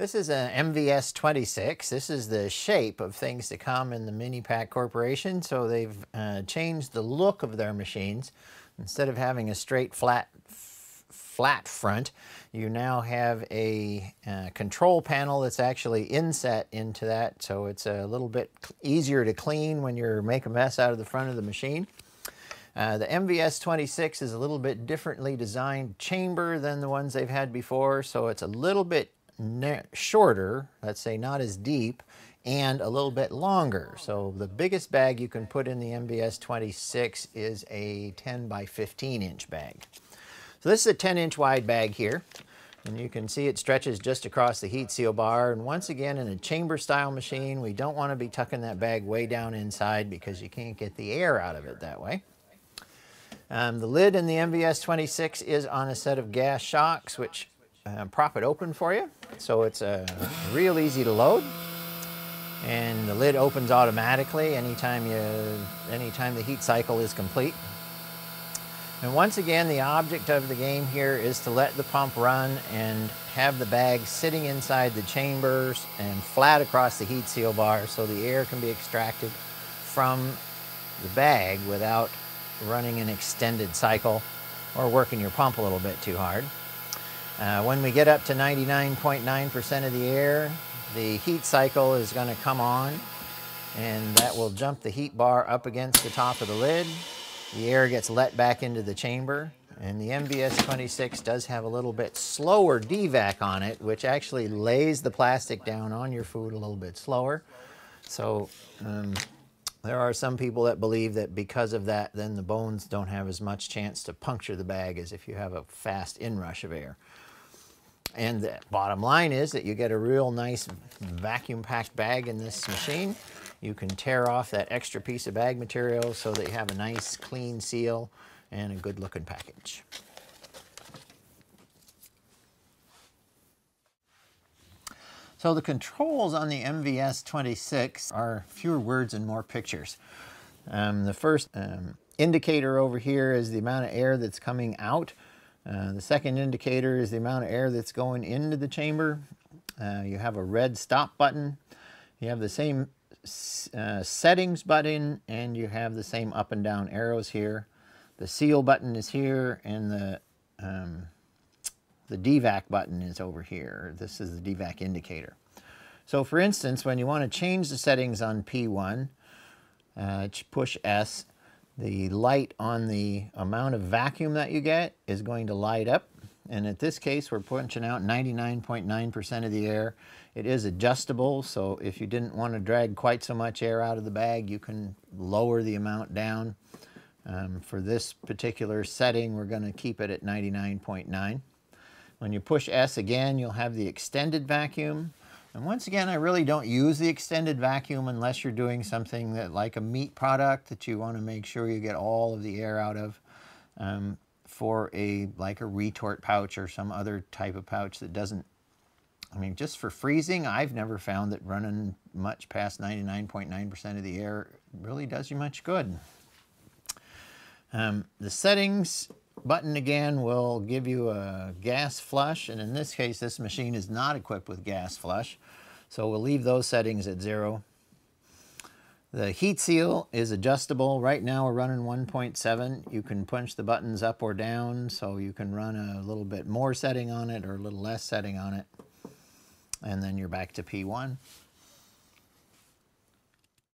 This is an MVS 26. This is the shape of things to come in the Minipack Corporation. So they've uh, changed the look of their machines. Instead of having a straight flat flat front, you now have a uh, control panel that's actually inset into that. So it's a little bit easier to clean when you make a mess out of the front of the machine. Uh, the MVS 26 is a little bit differently designed chamber than the ones they've had before. So it's a little bit shorter, let's say not as deep, and a little bit longer. So the biggest bag you can put in the MVS 26 is a 10 by 15 inch bag. So this is a 10 inch wide bag here. And you can see it stretches just across the heat seal bar. And once again, in a chamber style machine, we don't want to be tucking that bag way down inside because you can't get the air out of it that way. Um, the lid in the MVS 26 is on a set of gas shocks, which uh, prop it open for you. So it's uh, real easy to load. And the lid opens automatically anytime, you, anytime the heat cycle is complete. And once again, the object of the game here is to let the pump run and have the bag sitting inside the chambers and flat across the heat seal bar so the air can be extracted from the bag without running an extended cycle or working your pump a little bit too hard. Uh, when we get up to 99.9% of the air, the heat cycle is going to come on and that will jump the heat bar up against the top of the lid. The air gets let back into the chamber and the MBS 26 does have a little bit slower devac on it, which actually lays the plastic down on your food a little bit slower. So um, there are some people that believe that because of that, then the bones don't have as much chance to puncture the bag as if you have a fast inrush of air. And the bottom line is that you get a real nice vacuum packed bag in this machine. You can tear off that extra piece of bag material so that you have a nice clean seal and a good looking package. So the controls on the MVS 26 are fewer words and more pictures. Um, the first um, indicator over here is the amount of air that's coming out uh, the second indicator is the amount of air that's going into the chamber. Uh, you have a red stop button. You have the same uh, settings button and you have the same up and down arrows here. The seal button is here and the, um, the DVAC button is over here. This is the DVAC indicator. So for instance, when you want to change the settings on P1, uh, push S the light on the amount of vacuum that you get is going to light up. And in this case, we're punching out 99.9% of the air. It is adjustable, so if you didn't want to drag quite so much air out of the bag, you can lower the amount down. Um, for this particular setting, we're going to keep it at 99.9. When you push S again, you'll have the extended vacuum. And once again, I really don't use the extended vacuum unless you're doing something that like a meat product that you want to make sure you get all of the air out of um, for a like a retort pouch or some other type of pouch that doesn't, I mean, just for freezing, I've never found that running much past 99.9% of the air really does you much good. Um, the settings button again will give you a gas flush and in this case this machine is not equipped with gas flush so we'll leave those settings at zero. The heat seal is adjustable. Right now we're running 1.7. You can punch the buttons up or down so you can run a little bit more setting on it or a little less setting on it and then you're back to P1.